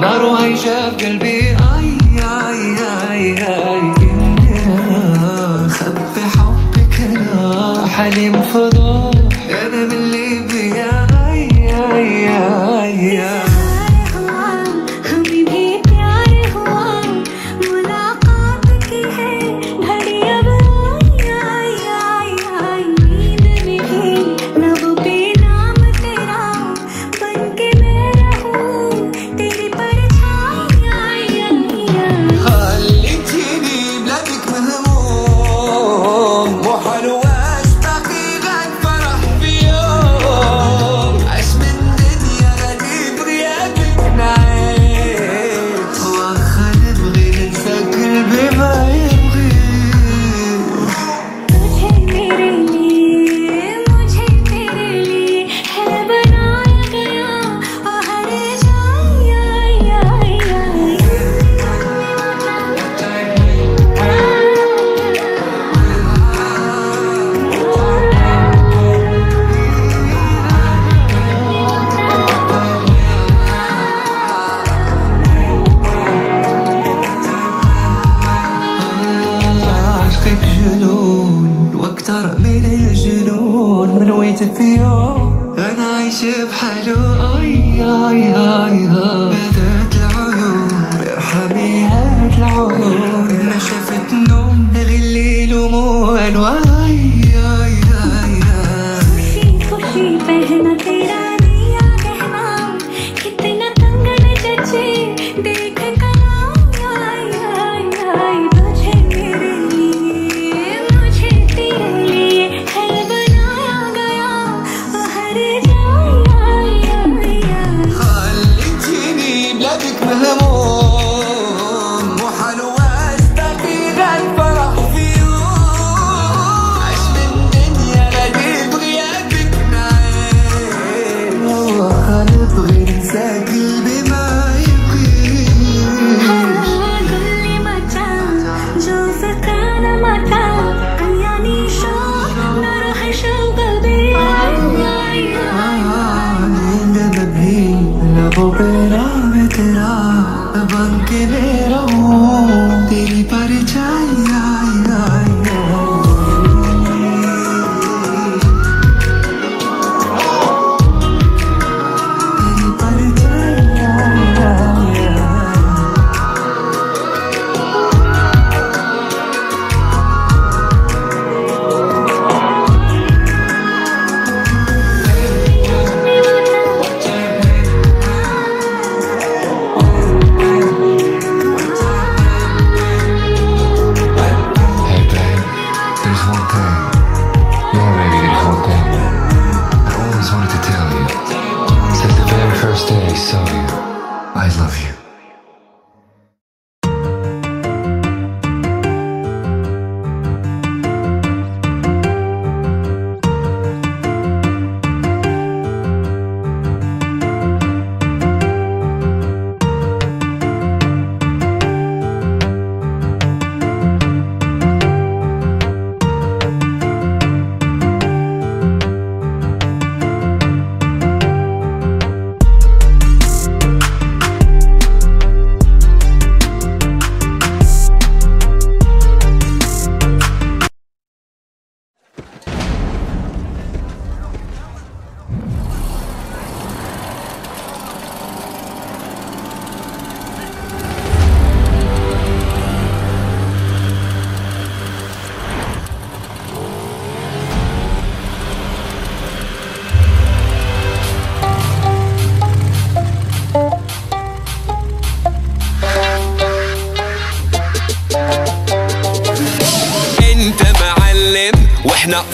نار هيجا بقلبي أي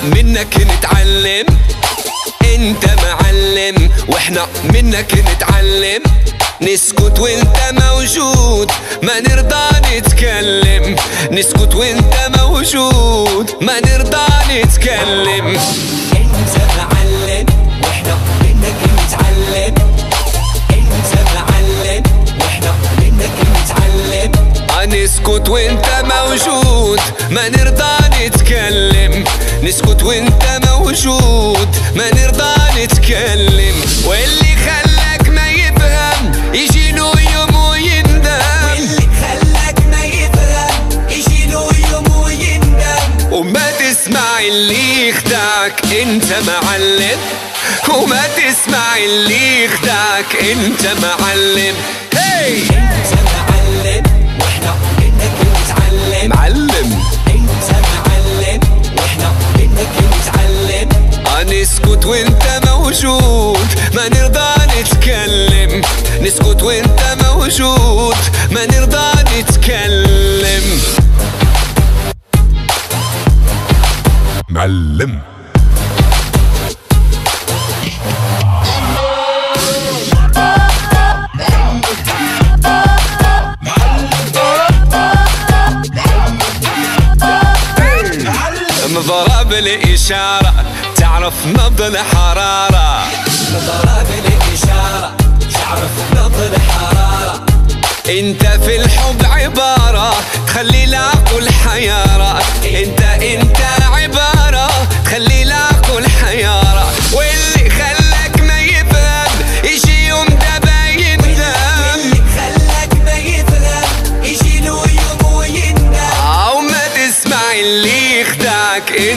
منك نتعلم. أنت معلم وإحنا منك نتعلم. نسكت وإنت موجود ما نرضى نتكلم. نسكت وإنت موجود ما نرضى نتكلم. أنت معلم وإحنا منك نتعلم. أنت معلم وإحنا منك نتعلم. نسكت وإنت موجود ما نرضى نسكت وانت موجود. ما نرضى نتكلم. واللي خلاك ما يفهم يجي له يوم ويندم. واللي خلاك ما يفهم يجي له يوم ويندم. وما تسمع اللي يخدعك انت معلم. وما تسمع اللي يخدعك انت معلم. هي انت الإشارة تعرف نبض الحرارة. ضرب الإشارة تعرف نبض الحرارة. أنت في الحب عبارة تخلي العقل حيارة. أنت أنت عبارة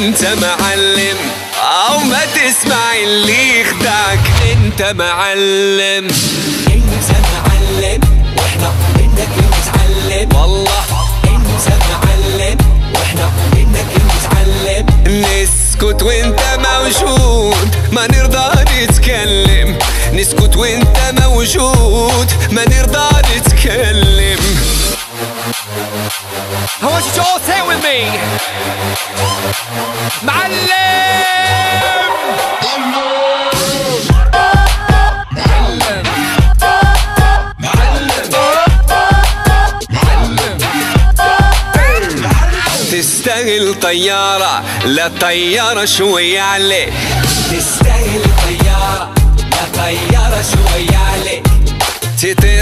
أنت معلم أو ما تسمع اللي يخدعك. أنت معلم. أنت معلم. وإحنا منك نتعلم والله. أنت معلم. وإحنا منك نتعلم نسكت وإنت موجود ما نرضى نتكلم. نسكت وإنت موجود ما نرضى نتكلم. I want you to all it with me. معلم تستاهل طيارة لا طيارة شوي عليك تستاهل طيارة لا طيارة شوية عليك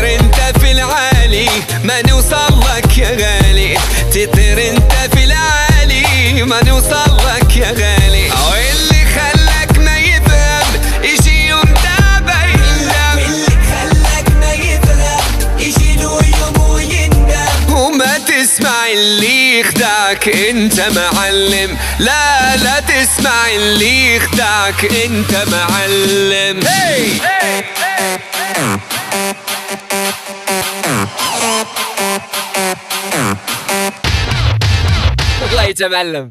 تطير انت في العالي ما نوصل لك يا غالي. تطير انت في العالي ما نوصل لك يا غالي. واللي خلاك ما يفهم يجي يوم يندم واللي خلاك ما يفهم يجي له يوم ويندم وما تسمع اللي يخدعك انت معلم. لا لا تسمع اللي يخدعك انت معلم. Hey! الله يتمعلم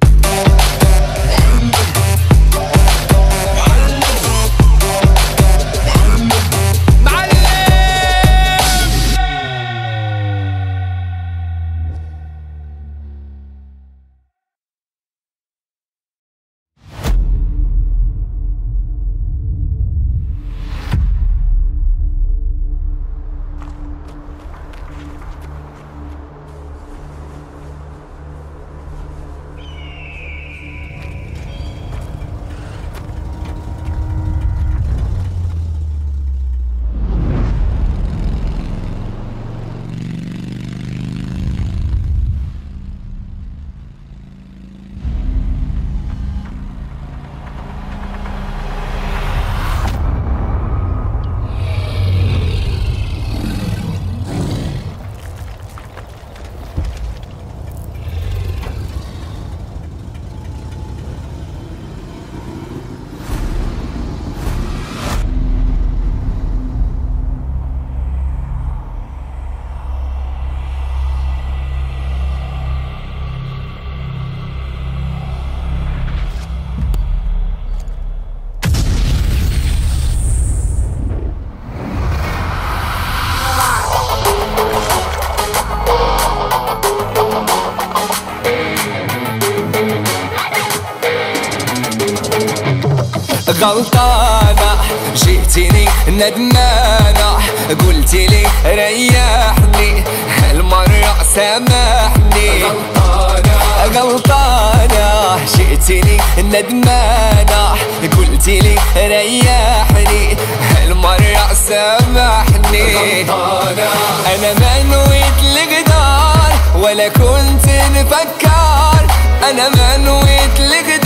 غلطانة جيتني ندمانة قلت لي ريحني هالمرة سامحني. غلطانة غلطانة جيتني ندمانة قلت لي ريحني هالمرة سامحني. غلطانة. أنا ما نويت الغدار ولا كنت نفكر أنا ما نويت الغدار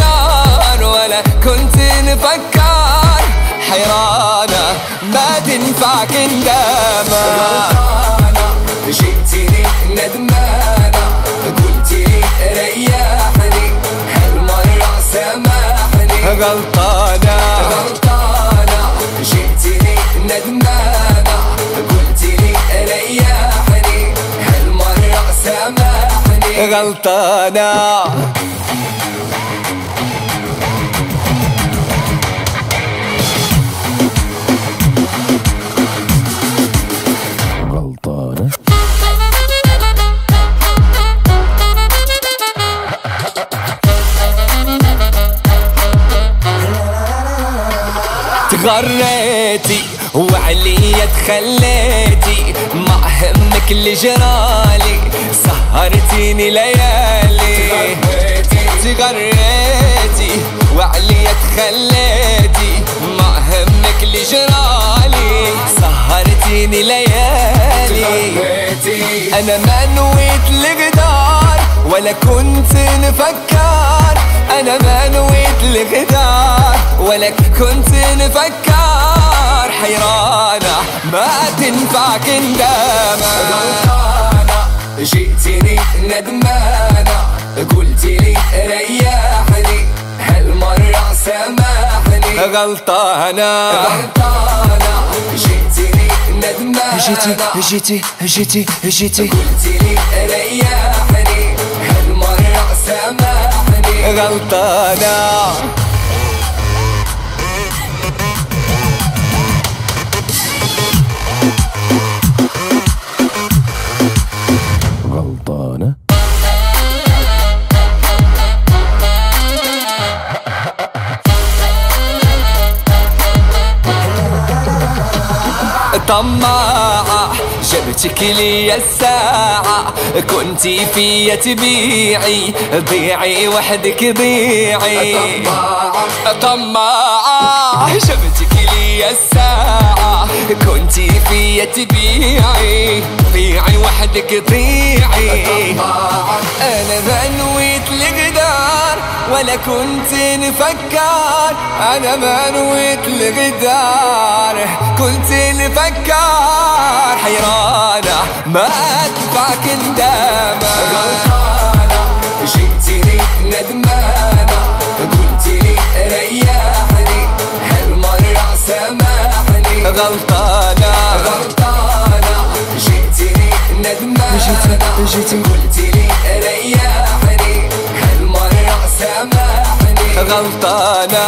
ولا كنت نفكر. حيرانة ما تنفع كندامة غلطانة جيتني ندمانة قلت لي ريحني هالمرة سامحني غلطانة. غلطانة جيتني ندمانة ريحني هالمرة سامحني غلطانة. تغريتي وعلي تخليتي ما همك اللي جرالي سهرتيني ليالي. تغريتي وعلي تخليتي ما همك اللي جرالي سهرتيني ليالي. أنا ما نويت الغدار ولا كنت نفكر أنا ما نويت الغدار ولا كنت نفكر. حيرانة ما تنفع كندامة غلطانة جيتني ندمانة. قلت لي ريحني هالمرة سامحني؟ غلطانة. غلطانة جيتني ندمانة. جيتي جيتي جيتي جيتي قلت لي ريحني هالمرة سامحني؟ غلطانة جبتك لي الساعة كنتي فيا تبيعي ضيعي وحدك ضيعي طماعة جبتك لي الساعة كنتي فيا تبيعي ضيعي وحدك ضيعي أنا ما نويت الغدار ولا كنت نفكر أنا ما نويت الغدار كنت نفكر حيرانة ما تنفع كندامة غلطانة جيتني ندمانة قلت لي ريحني هالمرة سامحني؟ غلطانة غلطانة. جيتني ندمانة جيتي جيتي قلت لي سامحني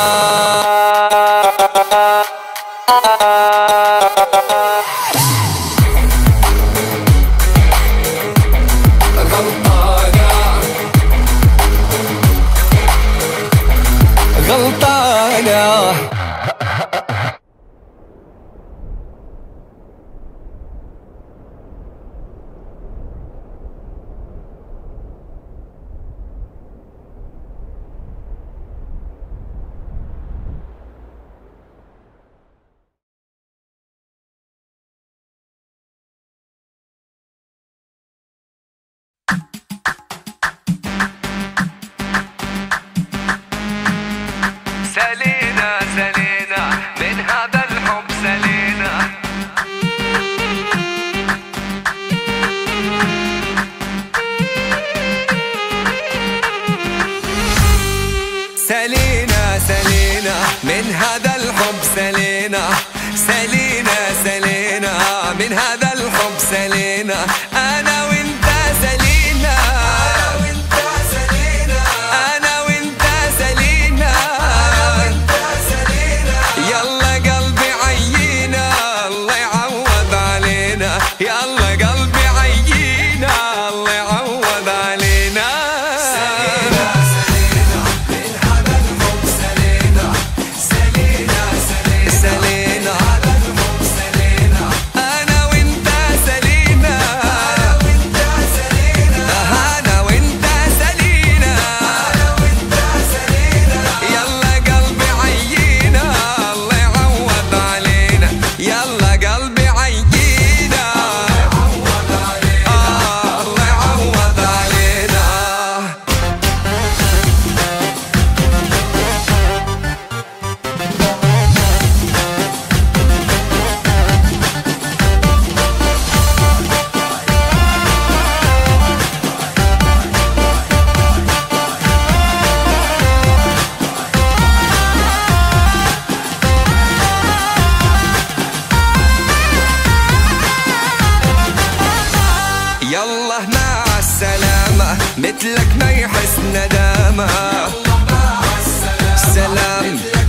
السلامة مثلك ما يحس ندامة. سلام.